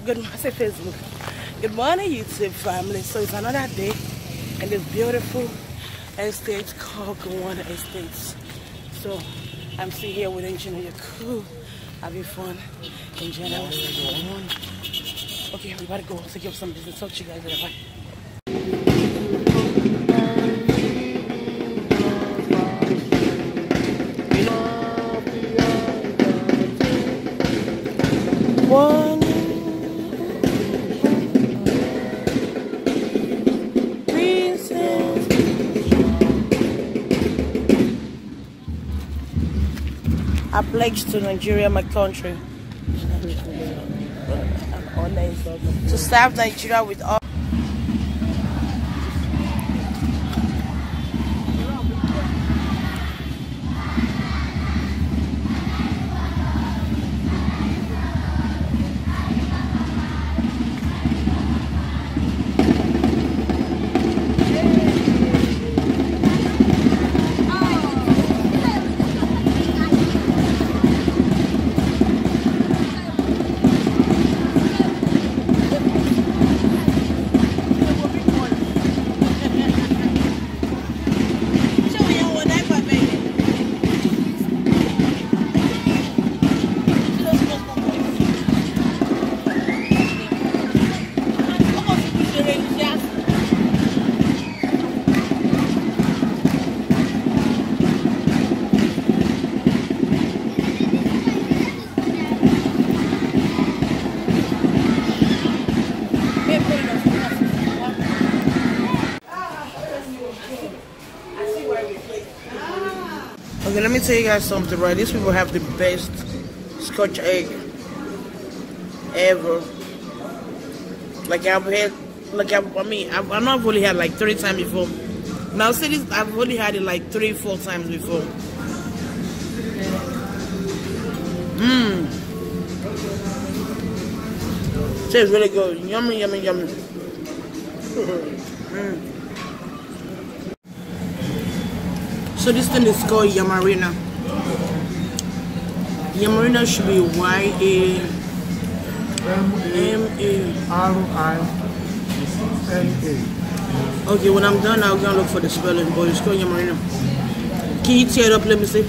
morning, good I say Facebook. Good morning, YouTube family. So it's another day in this beautiful estate called Gowon Estates. So I'm still here with Engineer Cool, having fun in general. Okay, we gotta go take care of some business. Talk to you guys later. Bye. I pledge to Nigeria, my country, to serve Nigeria with all. Let me tell you guys something, right? These people have the best scotch egg ever. Like I've had, like I've, I mean, I've, I know I've only had like three times before. Now, say this, I've only had it like three, four times before. Mmm. Tastes really good. Yummy, yummy, yummy. mm. So this thing is called Yamarina. Yamarina should be Y A M A R I N A. Okay, when I'm done, I'll go and look for the spelling, but it's called Yamarina. Can you tear it up? Let me see.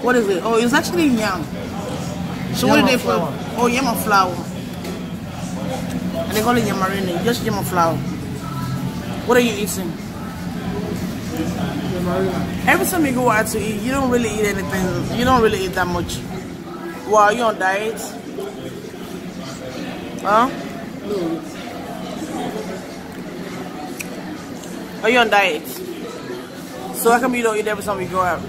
What is it? Oh, it's actually yam. So what Yam did they put? Oh, yam flour. And they call it yamarina. Just yam flour. What are you eating? Every time you go out to eat, you don't really eat anything. You don't really eat that much. Well, are you on diet? Huh? No. Are you on diet? So how come you don't eat every time we go out?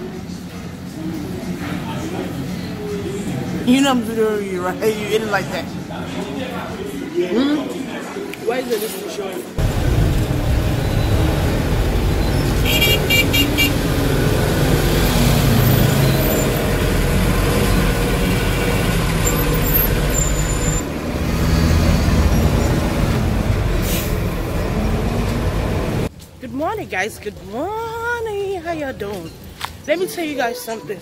You know I'm doing you right. You eat it like that. Hmm? Why is it this showing? Good morning, guys. Good morning. How y'all doing? Let me tell you guys something.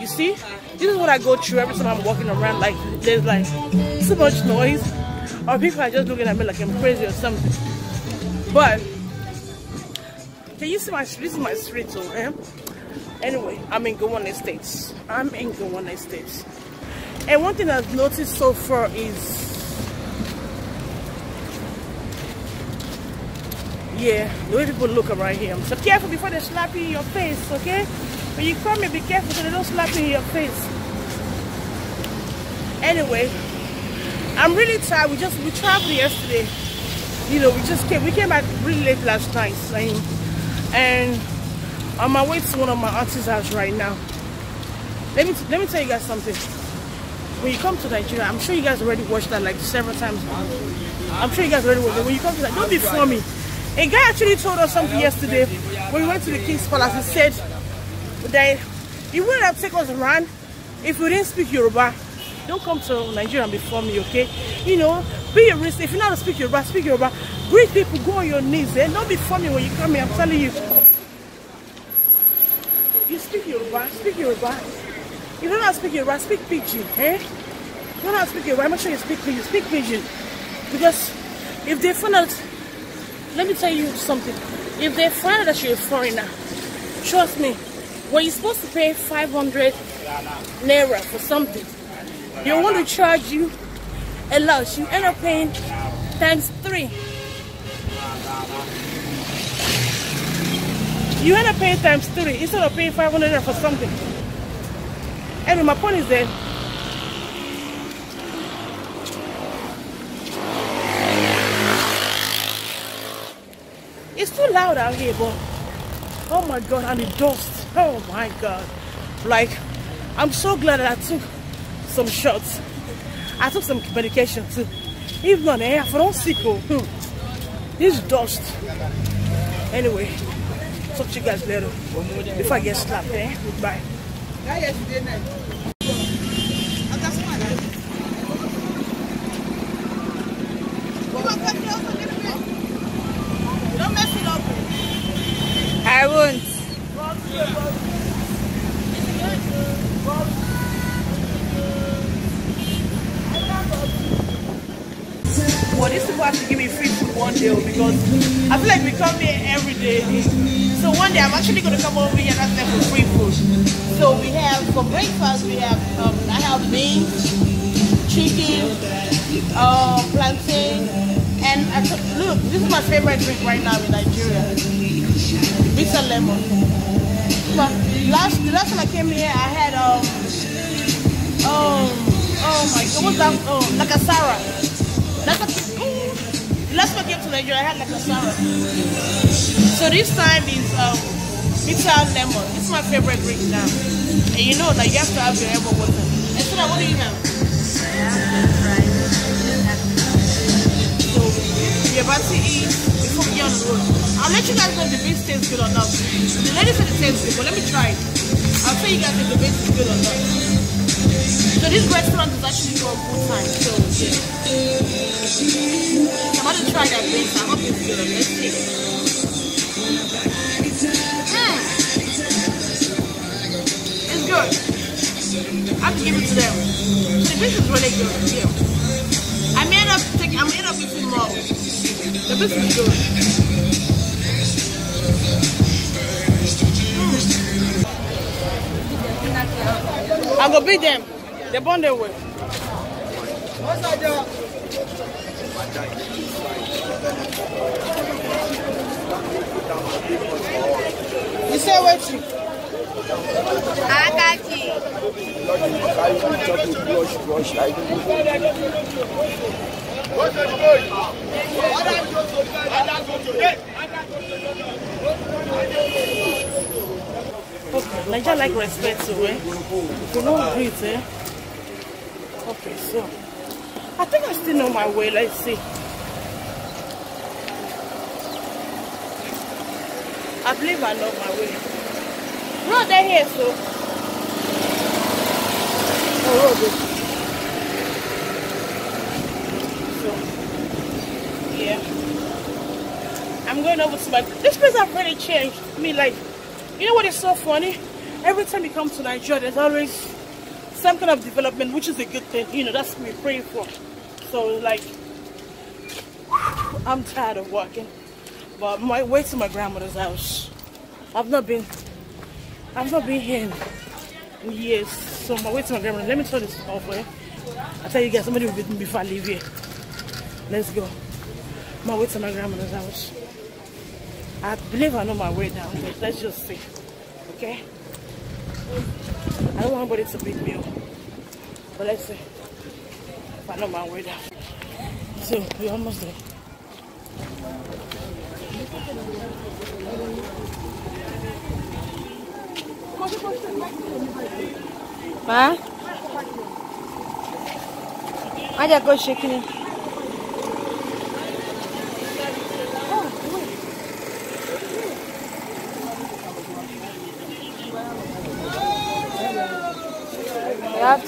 You see, this is what I go through every time I'm walking around. Like there's like so much noise, or people are just looking at me like I'm crazy or something. But can you see my street? This is my street, so eh? Anyway, I'm in Gowon Estates. I'm in Gowon Estates. And one thing I've noticed so far is yeah, the way people look around here. So careful before they slap you in your face, okay? When you come here, be careful so they don't slap you in your face. Anyway, I'm really tired. We just we traveled yesterday. You know, we just came we came back really late last night, saying, and on my way to one of my auntie's house right now. Let me let me tell you guys something. When you come to Nigeria, I'm sure you guys already watched that like several times. I'm sure you guys already watched it. When you come to that, don't be funny. A guy actually told us something yesterday when we went to the King's Palace. He said that he wouldn't have taken us around if we didn't speak Yoruba. Don't come to Nigeria and be funny, okay? You know, be a risk. If you know how to speak Yoruba, speak Yoruba. Greet people, go on your knees. Eh? Don't be funny when you come here. I'm telling you. You speak Yoruba. Speak Yoruba. You don't know how to speak Yoruba, speak Pidgin, eh? You don't know how to speak Yoruba, make sure you speak Pidgin. Speak Pidgin. Because if they find out, let me tell you something. If they find out that you're a foreigner, trust me, when you're supposed to pay 500 naira for something, they want to charge you a lot. You end up paying times three. You end up paying times three instead of paying 500 naira for something. Anyway, my point is that it's too loud out here, but oh my god, and the dust. Oh my god. Like, I'm so glad that I took some shots. I took some medication too. If not, eh, if I don't sick, oh, hmm, this dust. Anyway, talk to you guys later. Before I get slapped, eh? Goodbye. Don't Well, these people have to give me free food one day oh, because I feel like we come here every day. So one day I'm actually going to come over here and ask them for free food. So we have, for breakfast, we have, um, I have beans, chicken, uh, plantain, and I look, this is my favorite drink right now in Nigeria. Bitter lemon. But last, the last time I came here, I had, um, um, oh my god, what's that? Oh, Nakasara. That's what, last time I came to Nigeria, I had Nakasara. So this time is, um, bitter lemon. This is my favorite drink now. And you know that you have to have your elbow water. And so what do you have? So, we're about to eat before we on the road. I'll let you guys know if the beef tastes good or not. The lady said it tastes good, but let me try it. I'll tell you guys if the beef is good or not. So this restaurant is actually for full time. So yeah. I'm to try that beef. I hope it's good. Let's see. Mm. It's good. I have to give it to them. The beef is really good. Yeah. I may end up. I may end up eating more. The beef is good. I go beat them. They burn their way. You say what you? Akachi. Okay, Nigeria like respect, so eh? If you don't greet, eh? Okay, so I think I still know my way. Let's see. I believe I know my way. No, they're here, so. Oh, road yeah. I'm going over to my. This place have really changed. me like, you know what is so funny? Every time you come to Nigeria, there's always some kind of development, which is a good thing. You know, that's what we pray for. So, like, I'm tired of walking, but my way to my grandmother's house. I've not been, I've not been here in, years. So my way to my grandmother. Let me turn this off. Eh? I tell you guys, somebody will beat me before I leave here. Let's go. My way to my grandmother's house. I believe I know my way down, but let's just see. Okay? I don't want anybody to beat me up. But let's see if I know my way down. So we're almost there. Má. Má jẹ́ kó ṣe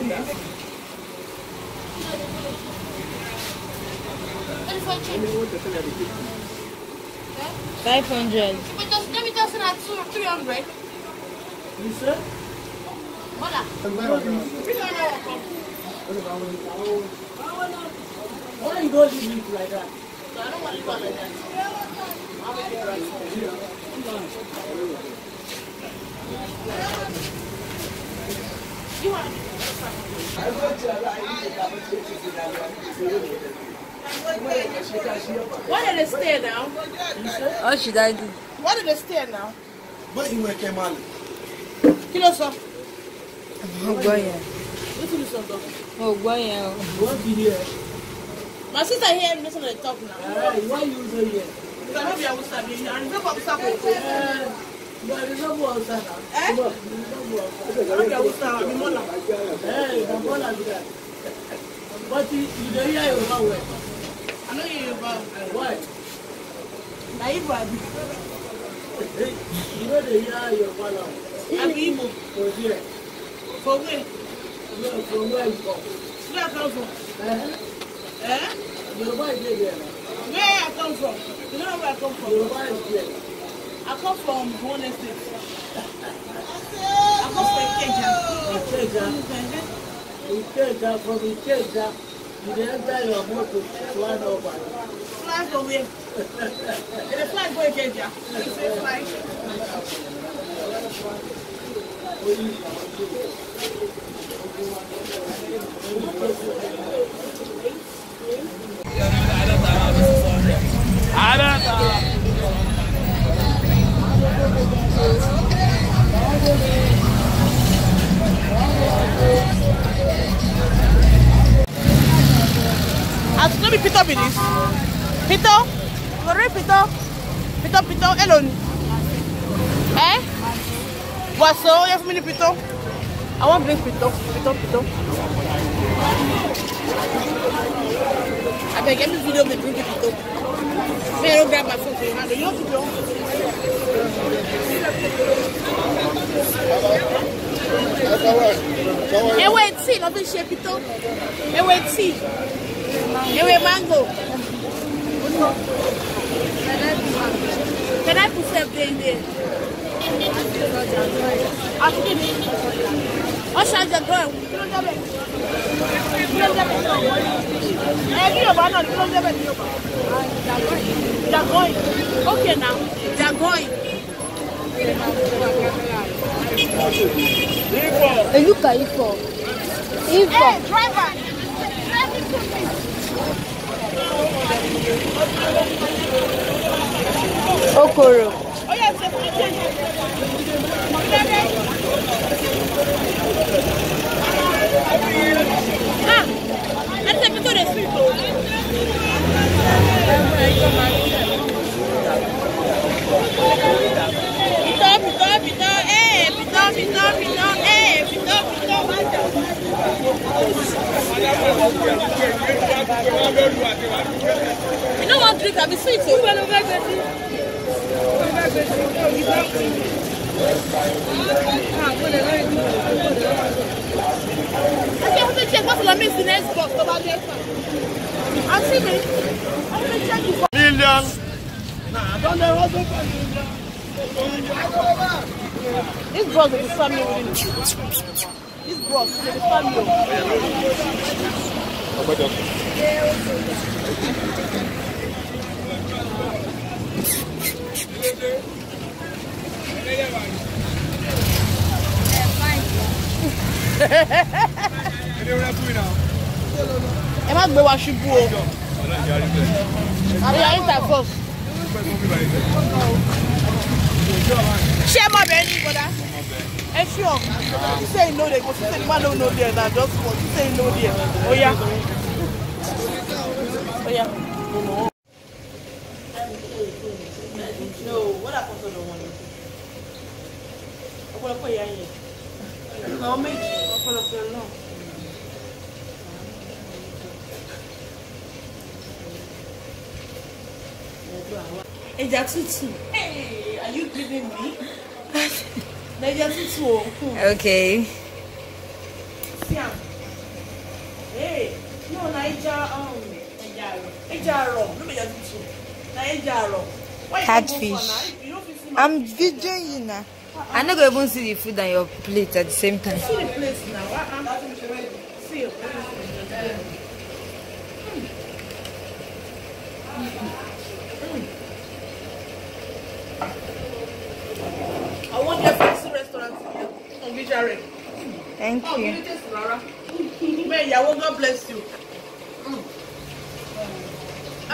Five hundred. But just let me just at two three hundred. You sir? Hola. Why you go to like that? I don't want to go like that. Why did they stay now? What should I do? Why did they stay now? But you were Kemal. Kí ló sọ? Mo gbọ́ yẹn. Wetin you sọ gan? Mo gbọ́ yẹn o. What did you hear? My sister hear me listen to the talk now. Hey, why you say here? Because I and you know Hausa go go. But it's But you don't hear Yoruba well. I know Yoruba well. Why? Na Igbo abi. You no dey hear Yoruba now. Abi Igbo. For where? For where? No, from where you come. Where I come from? Eh? Eh? Yoruba is there. Where I come from? You know where I come from? Yoruba is there. I come from one estate. I come from Ikeja. Ikeja. Ikeja, from Ikeja, you dey enter your motor to one over. Fly for where? They dey fly go Ikeja. You say fly. As no be Peter be this. Peter? Sorry, Peter. Peter, Peter, hello. Eh? What's so? You have many Peter? I want drink Peter. Peter, Peter. I beg every video me drink Peter. May I grab my phone for your hand? You have to go. Ewé tí ló fi ṣe pitó. Ewé tí. Ewé mango. Can I put something in there? I'll give me. Ọ̀ṣà jẹ̀gbọ́n ẹ̀ kí ló jẹ́ bẹ̀? Kí ló jẹ́ bẹ̀? Ẹ ní Yorùbá náà kí ló jẹ́ bẹ̀ ní Yorùbá? Jàgọ́ì. Okay now, jàgọ́ì. Eluka Ifo. Ifo. Hey, driver. Drive me to me. Okoro. Thank you. Million. This bros is family winning. This bros is family. Ẹ má gbé wa ṣubú o. Ìyá Intercos. Ṣé mọ̀ bẹ́ẹ̀ ni bọ́dá? Ẹ ṣí ọ̀, she say you know there, but she say no there na just for she say you know there. Oya. Oya. No, wọ́n dà kọ́sọ̀ lọ́wọ́ ni. Ọ̀pọ̀lọpọ̀ ìyá yẹn. Àwọn méjì. Ẹja tútù. Hey, are you kidding me? ẹja tútù o. Hmm, Okay. à ee no na ẹja um, ẹja àrọ. Ẹja àrọ. No be ẹja tútù. Na ẹja go Catfish. na? No I'm videoing you now. I not gonna even see the food on your plate at the same time. see the place now uh-uh. see I jàre. thank oh, you. ọ̀gbìn tẹ̀sí rárá. May ìyàwó God bless you. Mm.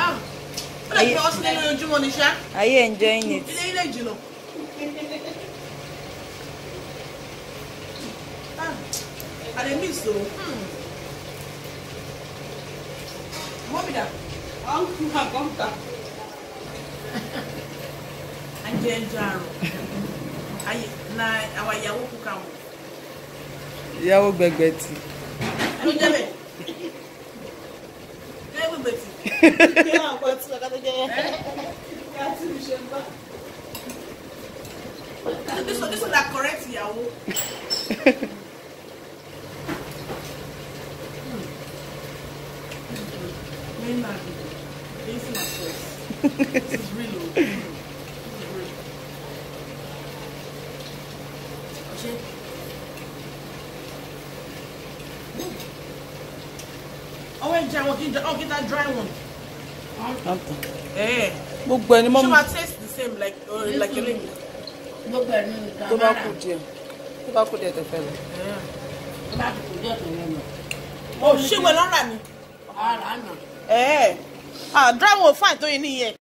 Ah, ó lè fi ọsùn nínú ojúmọ́ ní it? are you enjoying it? ilé ilé jùlọ. àlè mi ìṣòro. mọ́bìdà ọ̀hún àkọ́ǹkà. ajé ẹjọ́ àrùn. Now, our Yahoo account ìyàwó gbẹgbẹtì. ẹnu jẹ́bẹ̀ ẹnu gbẹgbẹtì ìyá ọ̀pọ̀ tí ọ̀gá tó jẹ́ yẹn ìyá tí mi ṣe ń bá. This one, this one that correct ìyàwó. Gbogbo ẹni ṣé mọ́ máa taste the same like uh, like eléyìí. gbogbo ẹ̀ ní ìta tó bá kù díẹ̀. Tó bá kù díẹ̀ tẹ̀fẹ́ lọ. bá kù díẹ̀ tó yẹn lọ. o ṣé ìwé lọ́ra ni. ara nà. ẹ ẹ ah dry one fine tó yẹ nìyẹn.